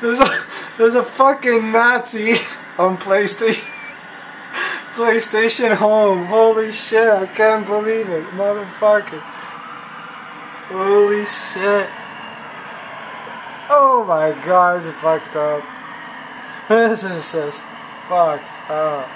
there's a there's a fucking Nazi on PlayStation PlayStation Home. Holy shit! I can't believe it, motherfucker. Holy shit. Oh my god, It's fucked up. This is just fucked up.